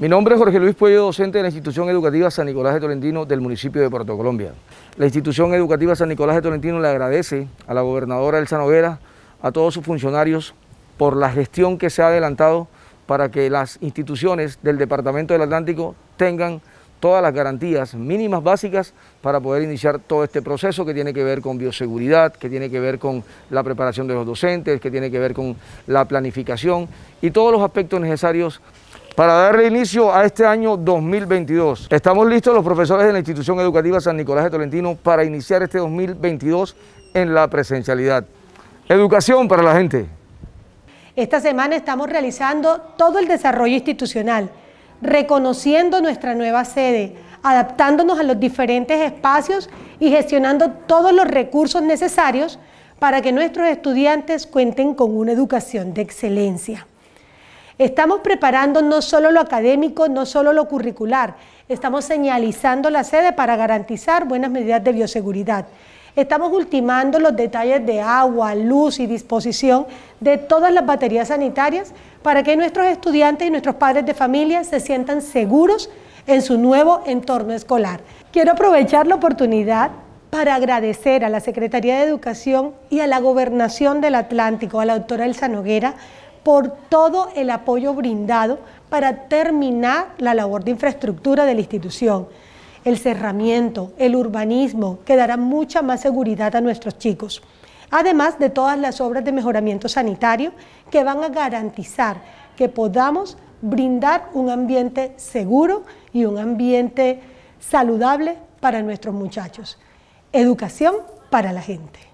Mi nombre es Jorge Luis Puello, docente de la institución educativa San Nicolás de Tolentino del municipio de Puerto Colombia. La institución educativa San Nicolás de Tolentino le agradece a la gobernadora Elsa Noguera, a todos sus funcionarios, por la gestión que se ha adelantado para que las instituciones del Departamento del Atlántico tengan todas las garantías mínimas básicas para poder iniciar todo este proceso que tiene que ver con bioseguridad, que tiene que ver con la preparación de los docentes, que tiene que ver con la planificación y todos los aspectos necesarios para darle inicio a este año 2022. Estamos listos los profesores de la institución educativa San Nicolás de Tolentino para iniciar este 2022 en la presencialidad. Educación para la gente. Esta semana estamos realizando todo el desarrollo institucional, reconociendo nuestra nueva sede, adaptándonos a los diferentes espacios y gestionando todos los recursos necesarios para que nuestros estudiantes cuenten con una educación de excelencia. Estamos preparando no solo lo académico, no solo lo curricular, estamos señalizando la sede para garantizar buenas medidas de bioseguridad. Estamos ultimando los detalles de agua, luz y disposición de todas las baterías sanitarias para que nuestros estudiantes y nuestros padres de familia se sientan seguros en su nuevo entorno escolar. Quiero aprovechar la oportunidad para agradecer a la Secretaría de Educación y a la Gobernación del Atlántico, a la doctora Elsa Noguera, por todo el apoyo brindado para terminar la labor de infraestructura de la institución. El cerramiento, el urbanismo, que dará mucha más seguridad a nuestros chicos. Además de todas las obras de mejoramiento sanitario que van a garantizar que podamos brindar un ambiente seguro y un ambiente saludable para nuestros muchachos. Educación para la gente.